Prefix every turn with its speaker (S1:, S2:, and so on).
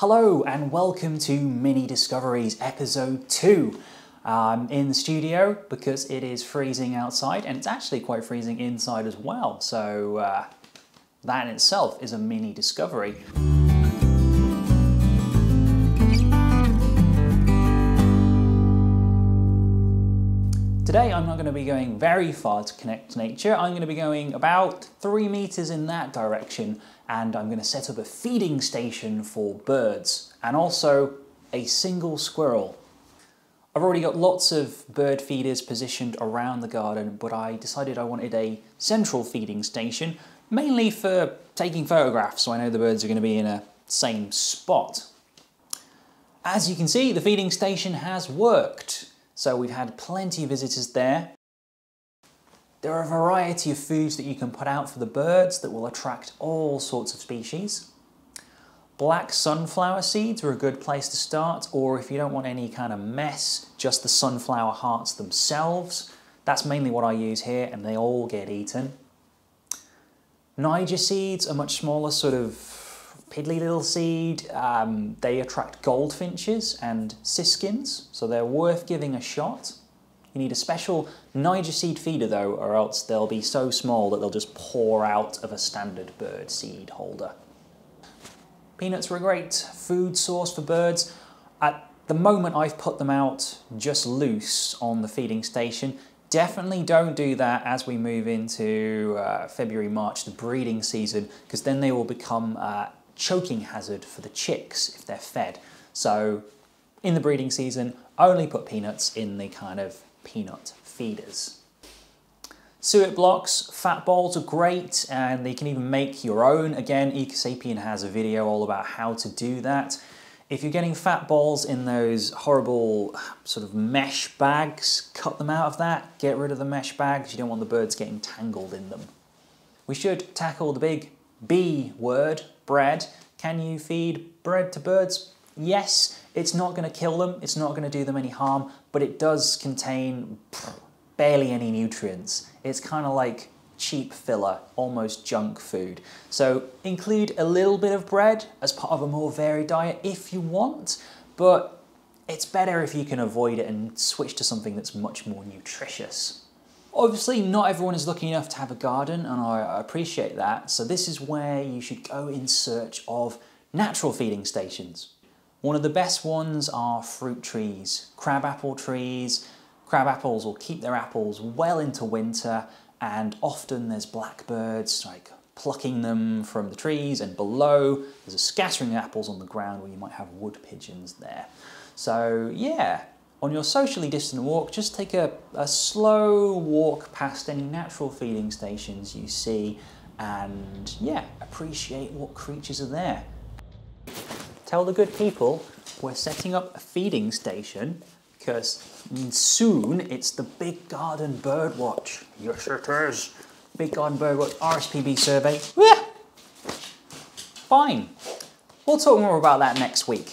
S1: Hello and welcome to Mini Discoveries episode 2. I'm in the studio because it is freezing outside and it's actually quite freezing inside as well, so uh, that in itself is a mini discovery. Today I'm not going to be going very far to connect to nature, I'm going to be going about 3 metres in that direction and I'm going to set up a feeding station for birds and also a single squirrel. I've already got lots of bird feeders positioned around the garden, but I decided I wanted a central feeding station, mainly for taking photographs so I know the birds are going to be in a same spot. As you can see, the feeding station has worked. So we've had plenty of visitors there. There are a variety of foods that you can put out for the birds that will attract all sorts of species. Black sunflower seeds are a good place to start, or if you don't want any kind of mess, just the sunflower hearts themselves. That's mainly what I use here, and they all get eaten. Niger seeds are much smaller, sort of piddly little seed. Um, they attract goldfinches and siskins, so they're worth giving a shot. You need a special Niger seed feeder though, or else they'll be so small that they'll just pour out of a standard bird seed holder. Peanuts are a great food source for birds. At the moment I've put them out just loose on the feeding station. Definitely don't do that as we move into uh, February, March, the breeding season, because then they will become a choking hazard for the chicks if they're fed. So in the breeding season, only put peanuts in the kind of peanut feeders. Suet blocks, fat balls are great and they can even make your own. Again, Eco Sapien has a video all about how to do that. If you're getting fat balls in those horrible sort of mesh bags, cut them out of that, get rid of the mesh bags, you don't want the birds getting tangled in them. We should tackle the big B word, bread. Can you feed bread to birds? Yes, it's not going to kill them, it's not going to do them any harm, but it does contain barely any nutrients. It's kind of like cheap filler, almost junk food. So include a little bit of bread as part of a more varied diet if you want, but it's better if you can avoid it and switch to something that's much more nutritious. Obviously, not everyone is lucky enough to have a garden, and I appreciate that, so this is where you should go in search of natural feeding stations. One of the best ones are fruit trees, crabapple trees. Crab apples will keep their apples well into winter and often there's blackbirds like plucking them from the trees and below there's a scattering of apples on the ground where you might have wood pigeons there. So yeah, on your socially distant walk, just take a, a slow walk past any natural feeding stations you see and yeah, appreciate what creatures are there. Tell the good people we're setting up a feeding station because soon it's the Big Garden Bird Watch. Yes, it is. Big Garden Bird Watch RSPB survey. Fine. We'll talk more about that next week.